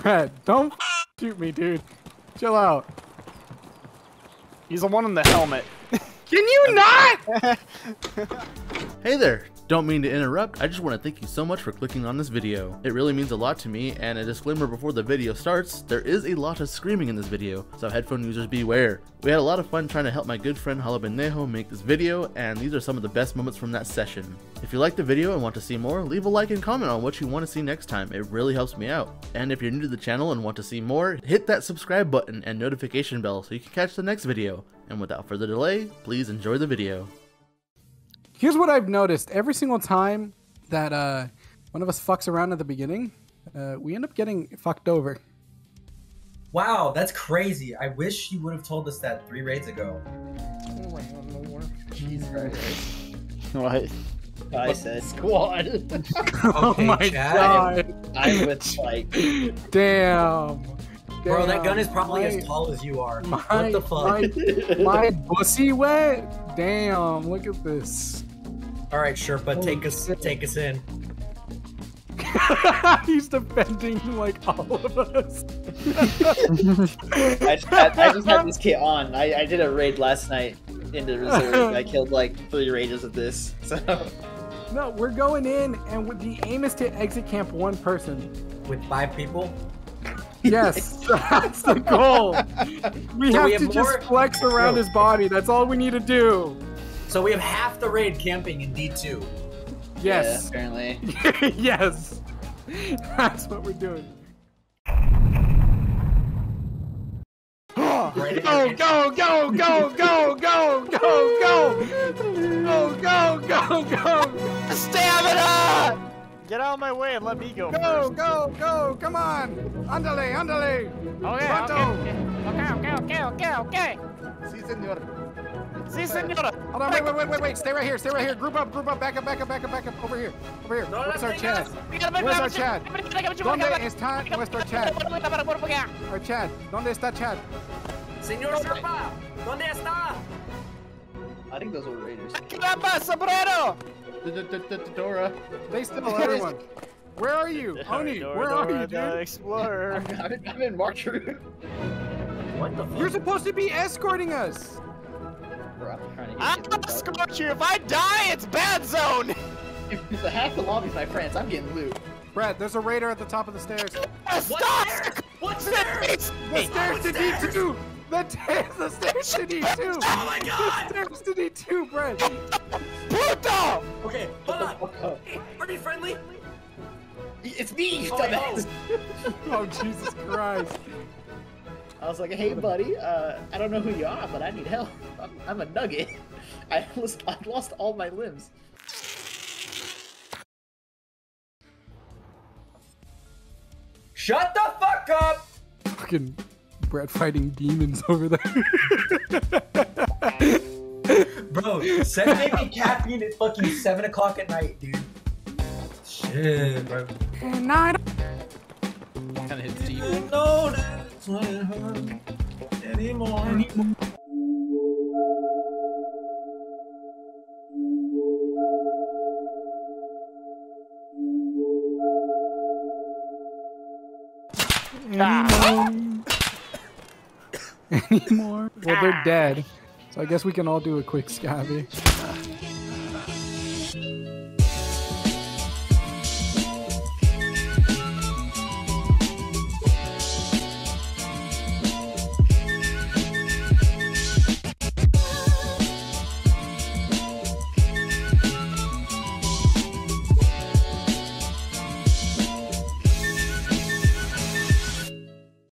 Brett, don't shoot me, dude. Chill out. He's the one in the helmet. Can you not? Hey there! Don't mean to interrupt, I just want to thank you so much for clicking on this video. It really means a lot to me, and a disclaimer before the video starts, there is a lot of screaming in this video, so headphone users beware. We had a lot of fun trying to help my good friend Halabenejo make this video, and these are some of the best moments from that session. If you liked the video and want to see more, leave a like and comment on what you want to see next time, it really helps me out. And if you're new to the channel and want to see more, hit that subscribe button and notification bell so you can catch the next video. And without further delay, please enjoy the video. Here's what I've noticed. Every single time that uh, one of us fucks around at the beginning, uh, we end up getting fucked over. Wow, that's crazy. I wish you would have told us that three raids ago. What? I said squad. oh Okay, my Chad. god. I would like. Damn. Bro, that gun is probably My- as tall as you are. My, what the fuck? My, my pussy wet? Damn, look at this. All right, Sherpa, Holy take us, shit. take us in. He's defending like all of us. I just, had, I just had this kit on. I, I did a raid last night into reserve. I killed like three raiders of this. So No, we're going in, and with the aim is to exit camp one person. With five people. Yes, that's the goal. We Do have we to have just flex around his body. That's all we need to do. So we have half the raid camping in D2. Yes. Yeah, apparently. yes. That's what we're doing. Go, go, go, go, go, go, go, go! Go, go, go, go! Stamina! Get out of my way and let me go Go, first. go, go, come on! underlay, underlay. Okay, Pronto. okay, okay, okay, okay, okay! Si, senor. Si, señor. Hold on, wait, wait, wait, wait, wait, stay right here, stay right here, group up, group up, back up, back up, back up, back up, over here, over here. What's our Chad? Where's our Chad? ¿Dónde está nuestro Chad? Our Chad, ¿dónde está Chad? Señor Sherpa, ¿dónde está? I think those were raiders. Caramba, sombrero! Dora. They still everyone. Where are you? Oni, Dora, where are Dora you, the dude? Explorer. I'm, I'm, I'm in March route. What the fuck? You're supposed to be escorting us. Bro, I'm trying to get I'll you loot, escort you. If I die, it's bad zone. If the half the lobby's my friends, I'm getting loot. Brett, there's a raider at the top of the stairs. Stop! What's there? The stairs to D2! The, ta- the stairs to D2! Oh my god! The stairs to D2, Brett! Puto! Okay, hold on. Hey, are you friendly? It's me, you Oh, dumbass. Oh, oh Jesus Christ. I was like, hey, buddy, uh, I don't know who you are, but I need help. I'm, I'm a nugget. I lost, I lost all my limbs. Shut the fuck up! Fucking Brett fighting demons over there. Bro, seven maybe caffeine at fucking seven o'clock at night, dude. Shit, bro. and I don't- Kind of hits deep. Know that it's not hurt anymore. Anymore? Well, they're dead. So I guess we can all do a quick scabby.